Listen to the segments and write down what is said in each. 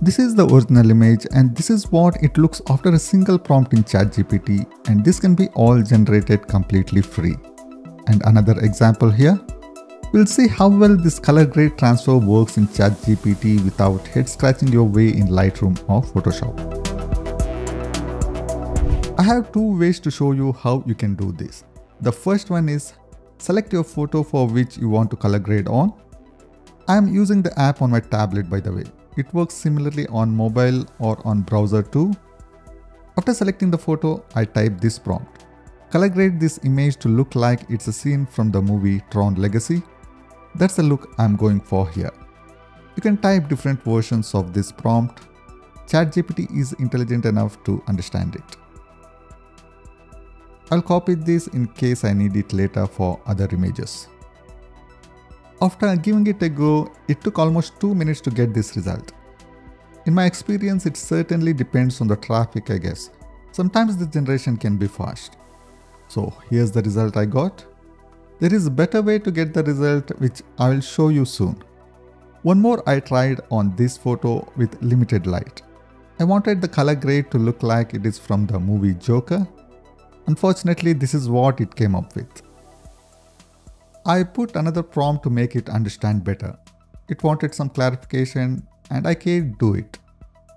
This is the original image and this is what it looks after a single prompt in ChatGPT and this can be all generated completely free. And another example here, we'll see how well this color grade transfer works in ChatGPT without head scratching your way in Lightroom or Photoshop. I have two ways to show you how you can do this. The first one is select your photo for which you want to color grade on. I am using the app on my tablet by the way. It works similarly on mobile or on browser too. After selecting the photo, I type this prompt. Color grade this image to look like it's a scene from the movie Tron Legacy. That's the look I'm going for here. You can type different versions of this prompt. ChatGPT is intelligent enough to understand it. I'll copy this in case I need it later for other images. After giving it a go, it took almost 2 minutes to get this result. In my experience, it certainly depends on the traffic I guess. Sometimes the generation can be fast. So here's the result I got. There is a better way to get the result which I will show you soon. One more I tried on this photo with limited light. I wanted the color grade to look like it is from the movie Joker Unfortunately, this is what it came up with. I put another prompt to make it understand better. It wanted some clarification and I can't do it.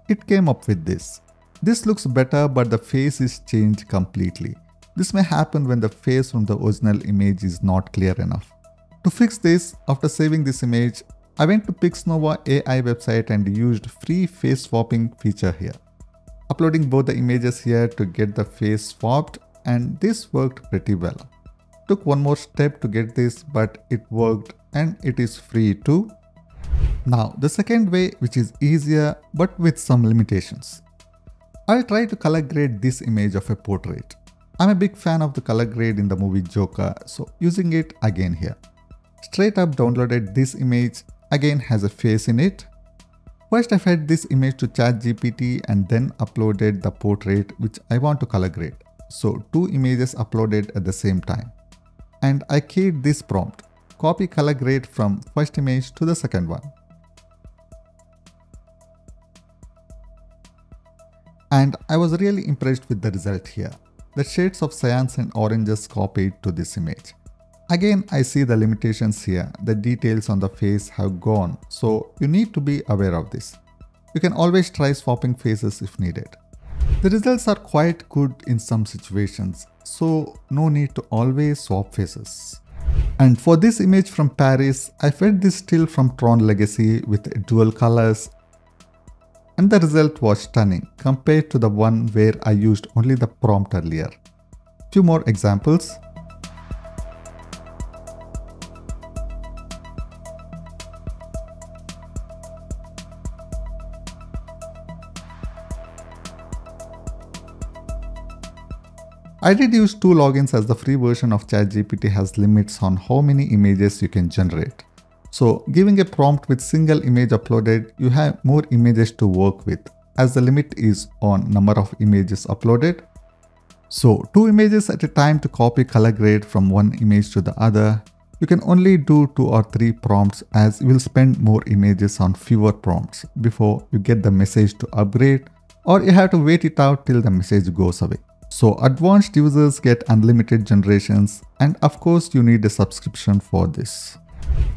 It came up with this. This looks better but the face is changed completely. This may happen when the face from the original image is not clear enough. To fix this, after saving this image, I went to Pixnova AI website and used free face swapping feature here. Uploading both the images here to get the face swapped and this worked pretty well. Took one more step to get this but it worked and it is free too. Now the second way which is easier but with some limitations. I'll try to color grade this image of a portrait. I'm a big fan of the color grade in the movie Joker so using it again here. Straight up downloaded this image again has a face in it. First I fed this image to ChatGPT and then uploaded the portrait which I want to color grade. So two images uploaded at the same time. And I keyed this prompt, copy color grade from first image to the second one. And I was really impressed with the result here. The shades of cyans and oranges copied to this image. Again, I see the limitations here. The details on the face have gone, so you need to be aware of this. You can always try swapping faces if needed. The results are quite good in some situations, so no need to always swap faces. And for this image from Paris, I fed this still from Tron Legacy with dual colors and the result was stunning compared to the one where I used only the prompt earlier. Few more examples. I did use two logins as the free version of ChatGPT has limits on how many images you can generate. So giving a prompt with single image uploaded, you have more images to work with as the limit is on number of images uploaded. So two images at a time to copy color grade from one image to the other. You can only do two or three prompts as you will spend more images on fewer prompts before you get the message to upgrade or you have to wait it out till the message goes away. So advanced users get unlimited generations and of course you need a subscription for this.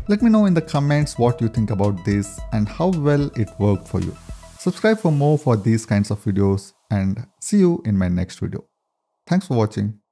Let me know in the comments what you think about this and how well it worked for you. Subscribe for more for these kinds of videos and see you in my next video. Thanks for watching.